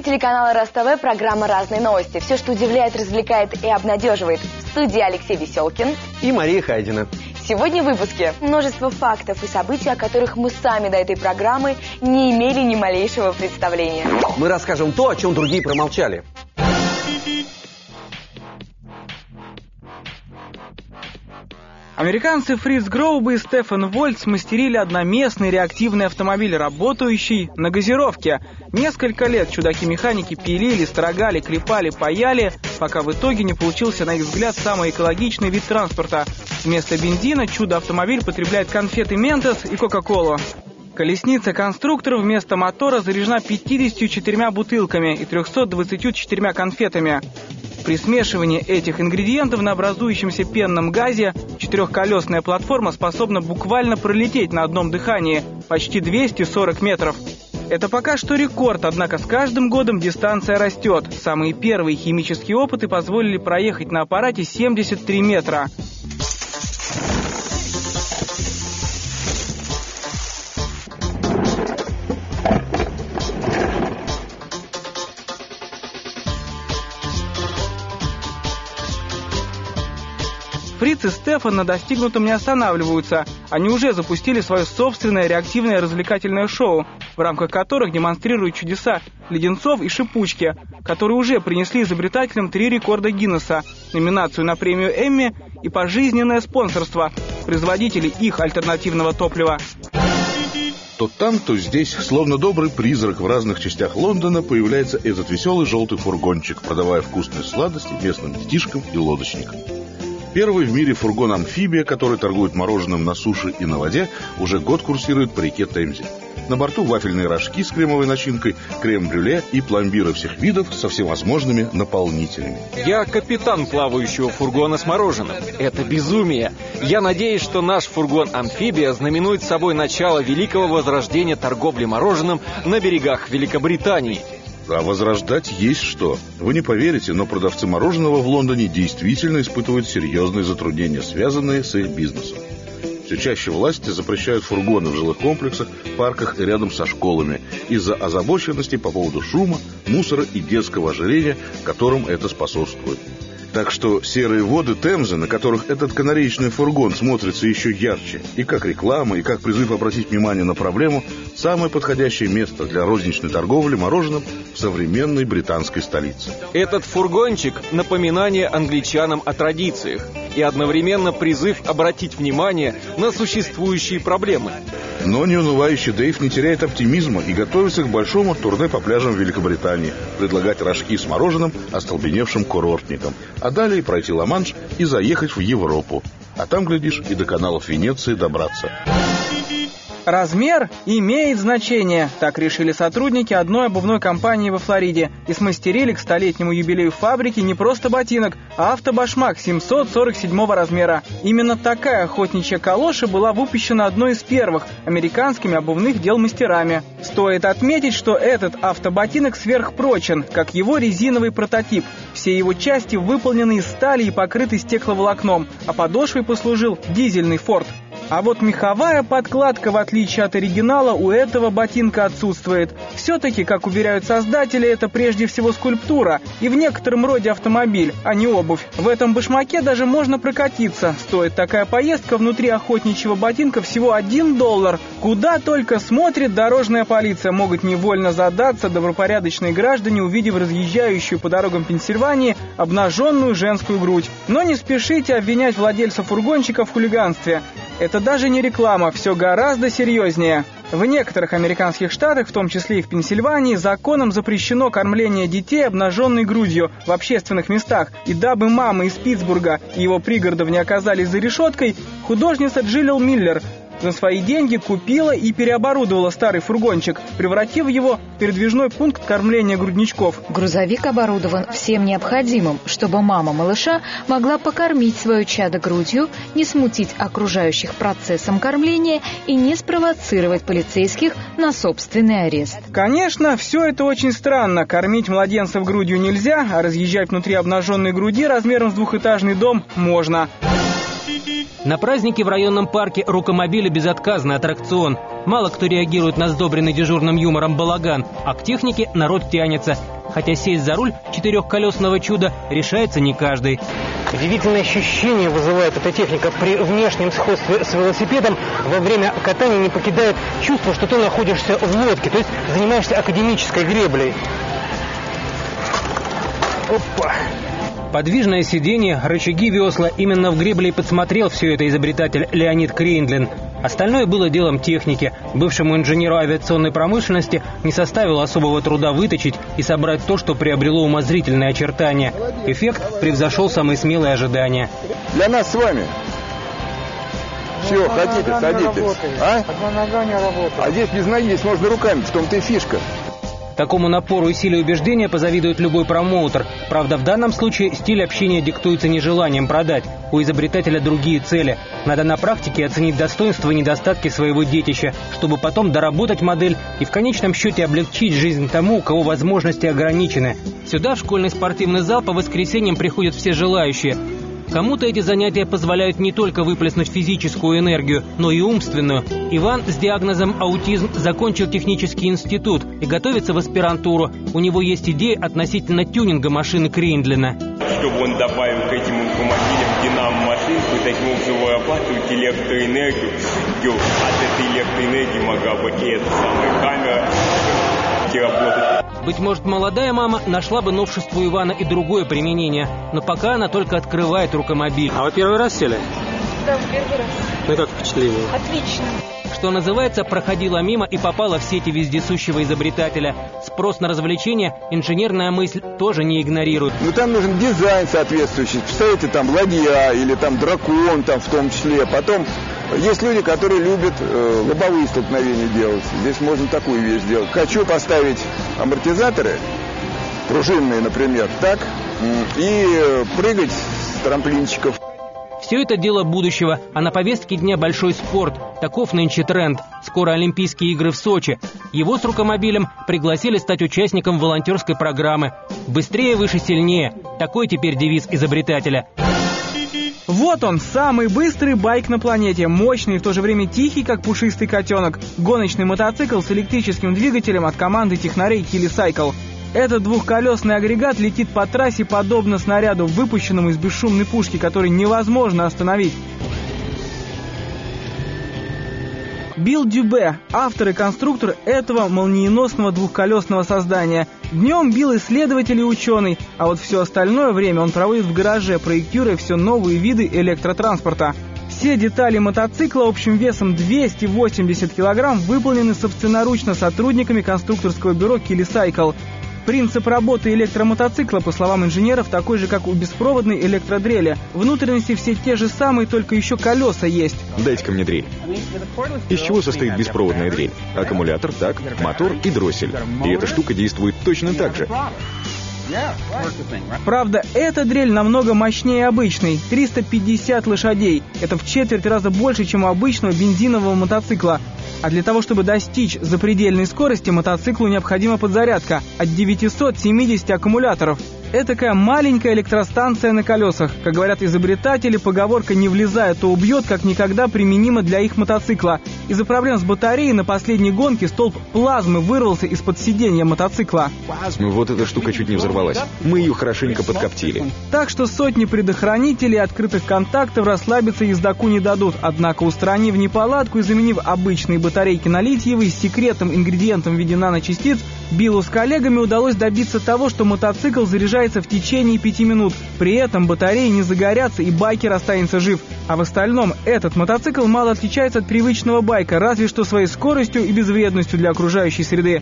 эфире телеканала РАС-ТВ программа «Разные новости». Все, что удивляет, развлекает и обнадеживает. В студии Алексей Веселкин и Мария Хайдина. Сегодня в выпуске множество фактов и событий, о которых мы сами до этой программы не имели ни малейшего представления. Мы расскажем то, о чем другие промолчали. Американцы Фриц Гроуба и Стефан Вольт смастерили одноместный реактивный автомобиль, работающий на газировке. Несколько лет чудаки-механики пилили, строгали, клепали, паяли, пока в итоге не получился, на их взгляд, самый экологичный вид транспорта. Вместо бензина чудо-автомобиль потребляет конфеты Ментос и Кока-Колу. Колесница конструктора вместо мотора заряжена 54 бутылками и 324 конфетами. При смешивании этих ингредиентов на образующемся пенном газе четырехколесная платформа способна буквально пролететь на одном дыхании почти 240 метров. Это пока что рекорд, однако с каждым годом дистанция растет. Самые первые химические опыты позволили проехать на аппарате 73 метра. Фриц и Стефан на достигнутом не останавливаются. Они уже запустили свое собственное реактивное развлекательное шоу, в рамках которых демонстрируют чудеса леденцов и шипучки, которые уже принесли изобретателям три рекорда Гиннесса, номинацию на премию Эмми и пожизненное спонсорство производителей их альтернативного топлива. То там, то здесь, словно добрый призрак в разных частях Лондона, появляется этот веселый желтый фургончик, продавая вкусные сладости местным детишкам и лодочникам. Первый в мире фургон-амфибия, который торгует мороженым на суше и на воде, уже год курсирует по реке Темзе. На борту вафельные рожки с кремовой начинкой, крем-брюле и пломбиры всех видов со всевозможными наполнителями. Я капитан плавающего фургона с мороженым. Это безумие. Я надеюсь, что наш фургон-амфибия знаменует собой начало великого возрождения торговли мороженым на берегах Великобритании. А возрождать есть что. Вы не поверите, но продавцы мороженого в Лондоне действительно испытывают серьезные затруднения, связанные с их бизнесом. Все чаще власти запрещают фургоны в жилых комплексах, парках и рядом со школами из-за озабоченности по поводу шума, мусора и детского ожирения, которым это способствует. Так что серые воды Темзы, на которых этот канареечный фургон смотрится еще ярче, и как реклама, и как призыв обратить внимание на проблему, самое подходящее место для розничной торговли мороженым в современной британской столице. Этот фургончик – напоминание англичанам о традициях и одновременно призыв обратить внимание на существующие проблемы. Но неунывающий Дэйв не теряет оптимизма и готовится к большому турне по пляжам Великобритании, предлагать рожки с мороженым остолбеневшим курортникам, а далее пройти Ла-Манш и заехать в Европу. А там, глядишь, и до каналов Венеции добраться. Размер имеет значение, так решили сотрудники одной обувной компании во Флориде и смастерили к столетнему юбилею фабрики не просто ботинок, а автобашмак 747 размера. Именно такая охотничья калоша была выпущена одной из первых американскими обувных дел мастерами. Стоит отметить, что этот автоботинок сверхпрочен, как его резиновый прототип. Все его части выполнены из стали и покрыты стекловолокном, а подошвой послужил дизельный форт. А вот меховая подкладка, в отличие от оригинала, у этого ботинка отсутствует. Все-таки, как уверяют создатели, это прежде всего скульптура и в некотором роде автомобиль, а не обувь. В этом башмаке даже можно прокатиться. Стоит такая поездка внутри охотничьего ботинка всего 1 доллар. Куда только смотрит дорожная полиция, могут невольно задаться добропорядочные граждане, увидев разъезжающую по дорогам Пенсильвании обнаженную женскую грудь. Но не спешите обвинять владельца фургончика в хулиганстве. Это даже не реклама, все гораздо серьезнее. В некоторых американских штатах, в том числе и в Пенсильвании, законом запрещено кормление детей обнаженной грудью в общественных местах. И дабы мамы из Питтсбурга и его пригородов не оказались за решеткой, художница Джиллил Миллер за свои деньги купила и переоборудовала старый фургончик, превратив его в передвижной пункт кормления грудничков. Грузовик оборудован всем необходимым, чтобы мама малыша могла покормить свое чадо грудью, не смутить окружающих процессом кормления и не спровоцировать полицейских на собственный арест. Конечно, все это очень странно. Кормить младенцев грудью нельзя, а разъезжать внутри обнаженной груди размером с двухэтажный дом можно. На празднике в районном парке рукомобили безотказный аттракцион. Мало кто реагирует на сдобренный дежурным юмором балаган, а к технике народ тянется. Хотя сесть за руль четырехколесного чуда решается не каждый. Удивительное ощущение вызывает эта техника при внешнем сходстве с велосипедом. Во время катания не покидает чувство, что ты находишься в лодке, то есть занимаешься академической греблей. Опа! Подвижное сиденье, рычаги весла. Именно в гребле и подсмотрел все это изобретатель Леонид Крейндлин. Остальное было делом техники. Бывшему инженеру авиационной промышленности не составило особого труда выточить и собрать то, что приобрело умозрительные очертания. Эффект превзошел самые смелые ожидания. Для нас с вами все, хотите, садитесь. А? Одна нога не работает. А здесь без ноги, здесь можно руками, в том-то и фишка. Такому напору и силе убеждения позавидует любой промоутер. Правда, в данном случае стиль общения диктуется не желанием продать. У изобретателя другие цели. Надо на практике оценить достоинства и недостатки своего детища, чтобы потом доработать модель и в конечном счете облегчить жизнь тому, у кого возможности ограничены. Сюда, в школьный спортивный зал, по воскресеньям приходят все желающие. Кому-то эти занятия позволяют не только выплеснуть физическую энергию, но и умственную. Иван с диагнозом аутизм закончил технический институт и готовится в аспирантуру. У него есть идеи относительно тюнинга машины Крейндлина. Чтобы он добавил к этим автомобилям динамо-машинку таким образом вырабатывать электроэнергию. От этой электроэнергии могла бы и эта самая камера работать. Быть может, молодая мама нашла бы новшеству Ивана и другое применение, но пока она только открывает рукомобиль. А вы первый раз сели? Да, первый раз. Ну как впечатление? Отлично. Что называется, проходила мимо и попала в сети вездесущего изобретателя. Спрос на развлечения инженерная мысль тоже не игнорирует. Ну там нужен дизайн соответствующий. Представляете, там ладья или там дракон там в том числе. Потом есть люди, которые любят э, лобовые столкновения делать. Здесь можно такую вещь сделать. Хочу поставить амортизаторы, пружинные, например, так, и э, прыгать с трамплинчиков. Все это дело будущего, а на повестке дня большой спорт. Таков нынче тренд. Скоро Олимпийские игры в Сочи. Его с рукомобилем пригласили стать участником волонтерской программы. Быстрее, выше, сильнее. Такой теперь девиз изобретателя. Вот он, самый быстрый байк на планете, мощный и в то же время тихий, как пушистый котенок. Гоночный мотоцикл с электрическим двигателем от команды технарей Cycle. Этот двухколесный агрегат летит по трассе подобно снаряду, выпущенному из бесшумной пушки, который невозможно остановить. Билл Дюбе, автор и конструктор этого молниеносного двухколесного создания. Днем Билл исследователь и ученый, а вот все остальное время он проводит в гараже, проектируя все новые виды электротранспорта. Все детали мотоцикла общим весом 280 килограмм выполнены собственноручно сотрудниками конструкторского бюро Cycle. Принцип работы электромотоцикла, по словам инженеров, такой же, как у беспроводной электродрели. Внутренности все те же самые, только еще колеса есть. Дайте-ка мне дрель. Из чего состоит беспроводная дрель? Аккумулятор, так, мотор и дроссель. И эта штука действует точно так же. Правда, эта дрель намного мощнее обычной – 350 лошадей. Это в четверть раза больше, чем у обычного бензинового мотоцикла. А для того, чтобы достичь запредельной скорости, мотоциклу необходима подзарядка от 970 аккумуляторов. Этакая маленькая электростанция на колесах. Как говорят изобретатели, поговорка «не влезая, то убьет» как никогда применима для их мотоцикла. Из-за проблем с батареей на последней гонке столб плазмы вырвался из-под сиденья мотоцикла. Вот эта штука чуть не взорвалась. Мы ее хорошенько подкоптили. Так что сотни предохранителей и открытых контактов расслабиться ездаку не дадут. Однако, устранив неполадку и заменив обычные батарейки на литиевые с секретным ингредиентом в виде наночастиц, Биллу с коллегами удалось добиться того, что мотоцикл заряжается в течение пяти минут. При этом батареи не загорятся и байкер останется жив. А в остальном этот мотоцикл мало отличается от привычного байка, разве что своей скоростью и безвредностью для окружающей среды.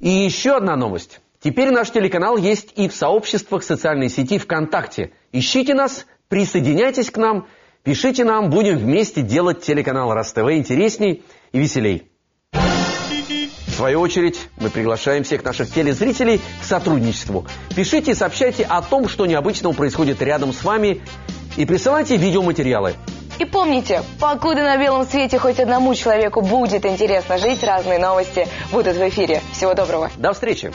И еще одна новость. Теперь наш телеканал есть и в сообществах социальной сети ВКонтакте. Ищите нас, присоединяйтесь к нам, пишите нам, будем вместе делать телеканал РАС-ТВ интересней и веселей. В свою очередь, мы приглашаем всех наших телезрителей к сотрудничеству. Пишите и сообщайте о том, что необычного происходит рядом с вами, и присылайте видеоматериалы. И помните, покуда на белом свете хоть одному человеку будет интересно жить, разные новости будут в эфире. Всего доброго. До встречи!